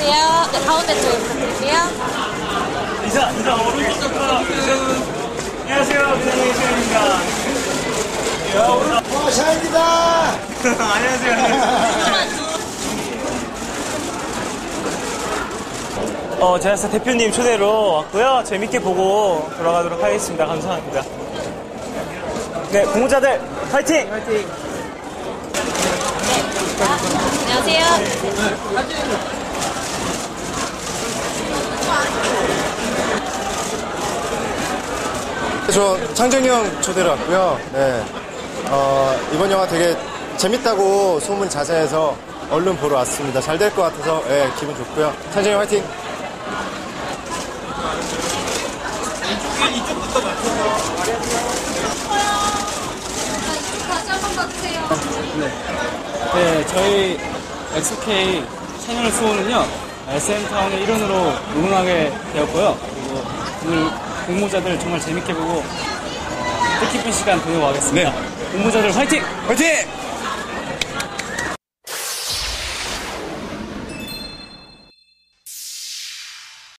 안녕하세요. 네, 가운데 쪽에 부탁드릴게요. 인사, 인사, 오른쪽부터. 안녕하세요, 부장님 시현입니다. 와, 샤인이다! 안녕하세요. 어, 제아스 대표님 초대로 왔고요. 재밌게 보고 돌아가도록 하겠습니다. 감사합니다. 네, 공모자들 파이팅! 파이팅! 안녕하세요. 저 창정이 형 초대로 왔고요. 네. 어, 이번 영화 되게 재밌다고 소문 자자해서 얼른 보러 왔습니다. 잘 될 것 같아서 예, 기분 좋고요. 창정이 형 화이팅! 다시 한번 봐주세요. 네, 저희 XK 채널 수호는요, SM타운의 일원으로 응원하게 되었고요. 그리고 오늘 공모자들 정말 재밌게 보고 어, 뜻깊은 시간 보내고 가겠습니다. 공모자들 화이팅! 화이팅!